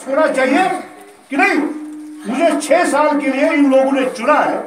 सोना चाहिए कि नहीं? मुझे छह साल के लिए इन लोगों ने चुना है।